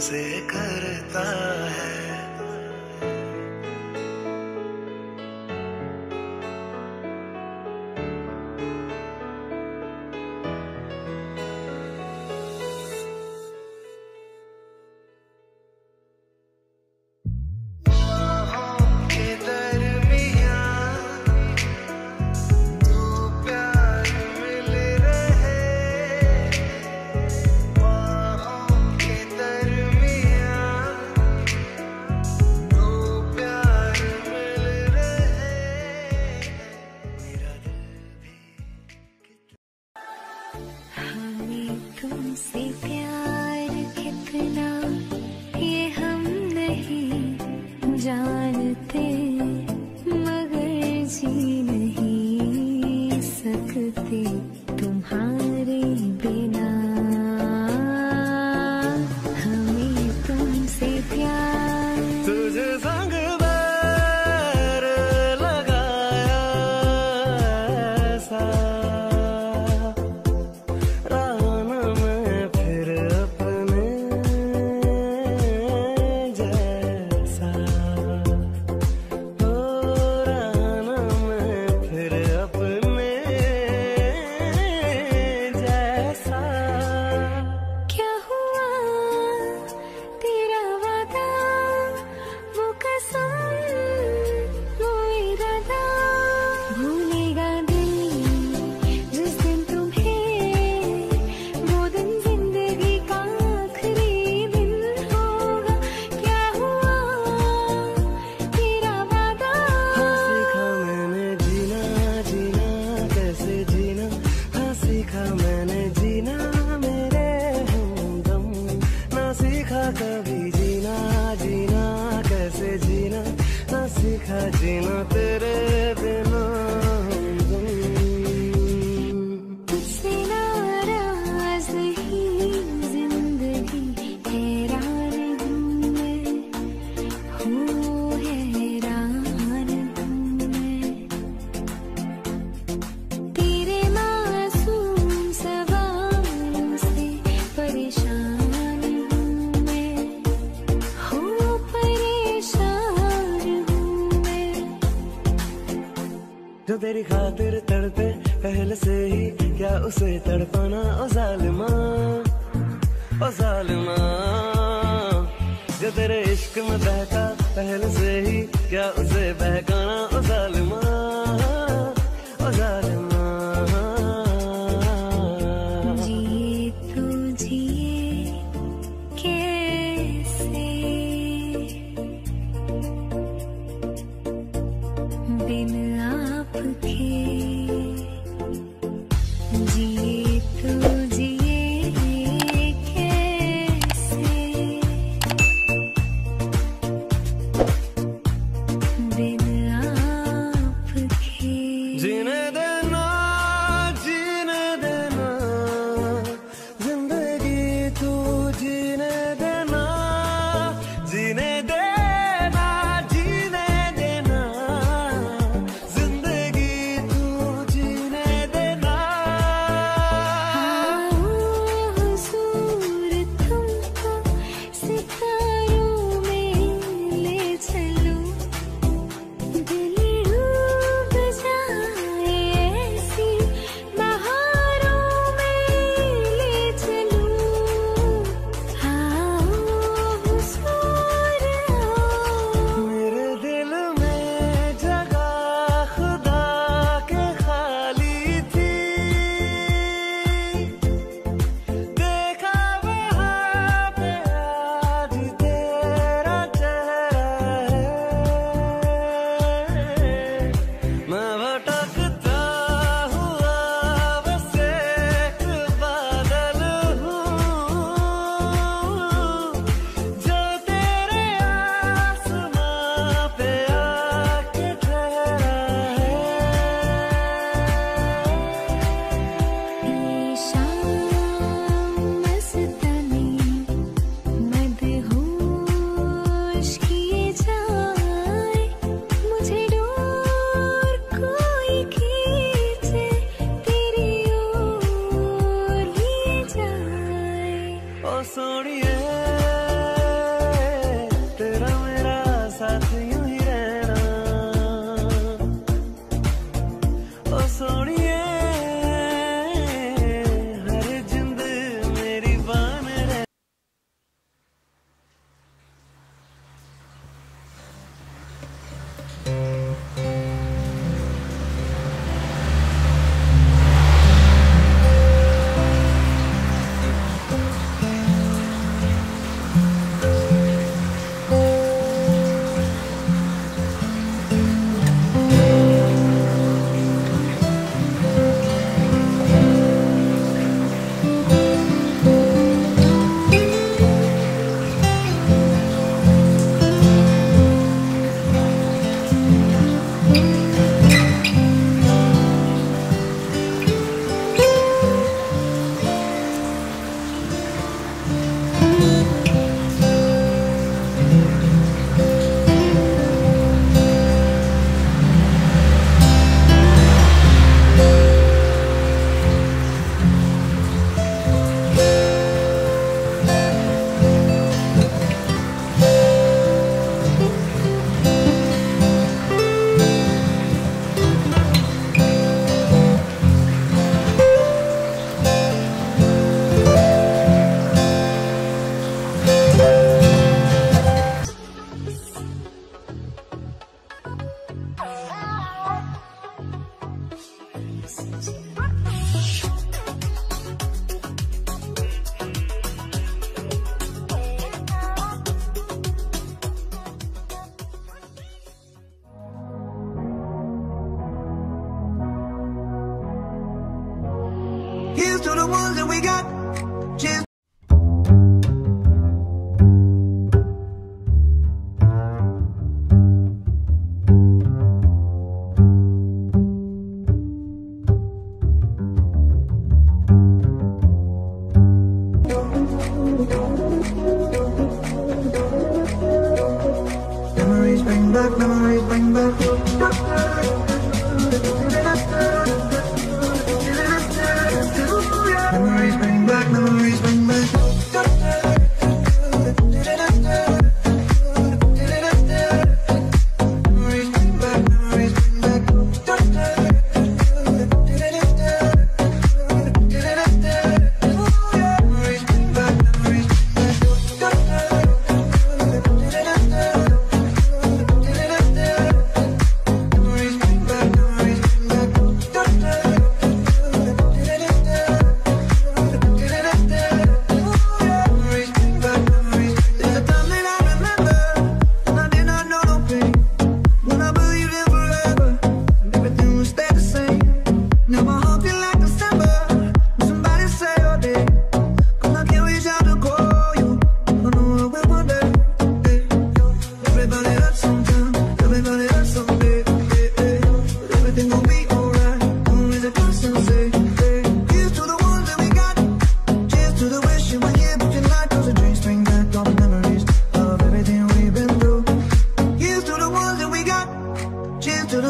तुमसे करता उसे तड़पाना ओ जालिमा ओ जालिमा। जो तेरे इश्क में बहता, पहले से ही क्या उसे बहकाना ओ जालिमा?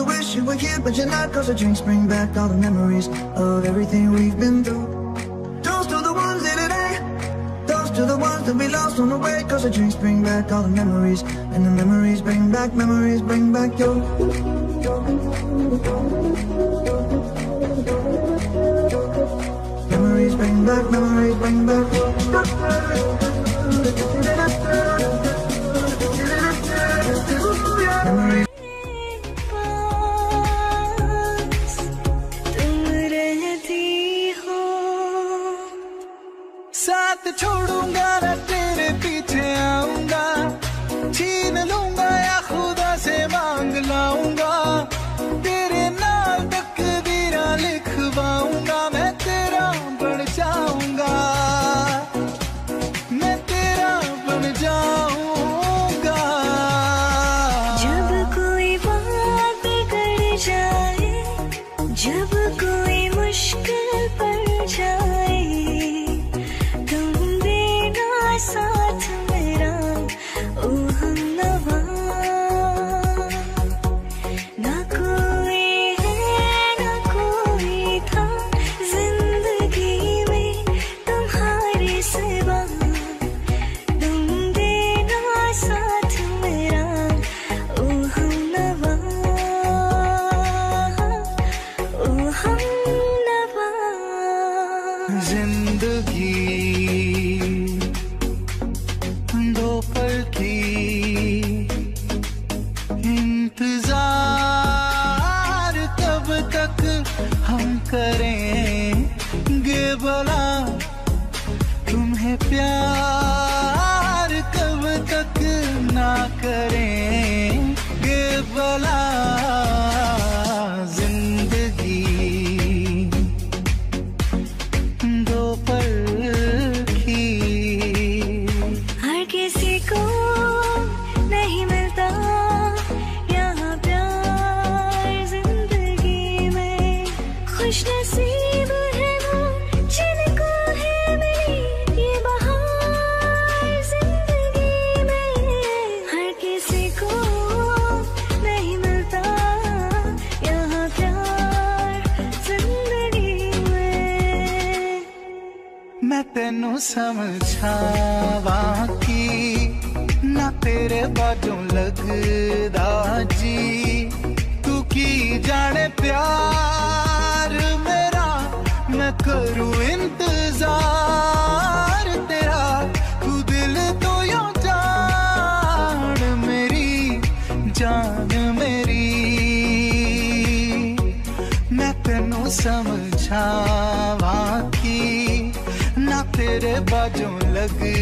kinda wish you were here, but you're not Cause the drinks bring back all the memories Of everything we've been through. Toast to the ones in today. Toast to the ones that we lost on the way Cause the drinks bring back all the memories And the memories bring back, memories bring back your Memories bring back, memories bring back your. समझावा की ना तेरे बाजों लगदा जी। तू की जाने प्यार मेरा, मैं करूँ इंतज़ार। அழகு